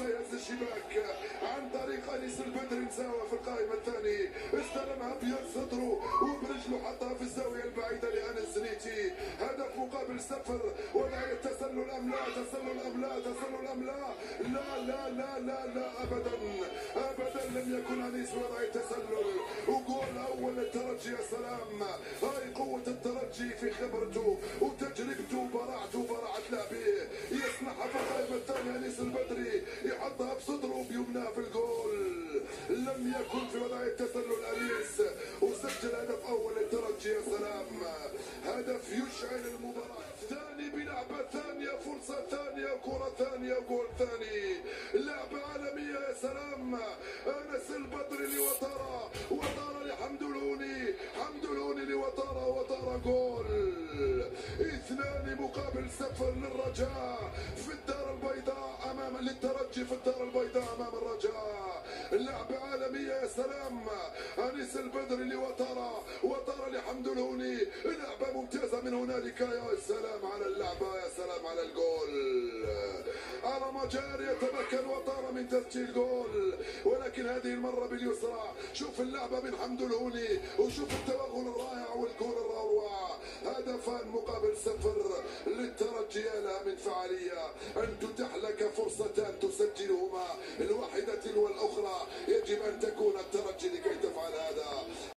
الشباك عن طريق أنيس البدري مساوى في القائمه الثاني. استلمها بيد صدره وبرجله حطها في الزاوية البعيدة لأنس نيتي. هدف مقابل صفر. وضعيه تسلل أم لا تسلل أم لا تسلل أم لا. لا لا لا لا لا ابدا. ابدا لم يكن أنيس وضعيه تسلل وجول أول للترجي يا سلام. هاي قوة الترجي في خبرته. وتجربته وبراعته وبراعه لعبه. يسمحها في القائمه الثانية أنيس البدري بصدره بيمنى في الجول. لم يكن في وضعيه تسلل انيس وسجل هدف أول للترجي يا سلام. هدف يشعل المباراة. ثاني بلعبة ثانية فرصة ثانية كرة ثانية جول ثاني. لعبة عالمية يا سلام. أنس البدري لوتارا وتارا لحمد الهوني. حمد الهوني لوتارا وتارا جول. اثنان مقابل صفر للرجاء. في الدار امام للترجي في الدار البيضاء أمام الرجاء. لعبه عالميه يا سلام. أنيس البدري لوتارا وتارا لحمد الهوني. لعبة ممتازة من هنالك يا سلام على اللعبة يا سلام على الجول. على مجال يتمكن وطار من تسجيل جول. ولكن هذه المرة باليسرى. شوف اللعبة من حمد الهوني. وشوف التوغل الرائع والكورة الروعة. هدفان مقابل صفر للترجي. لها من فعالية. أن تتاح لك فرصتان تسجلهما الواحدة والأخرى يجب أن تكون هذا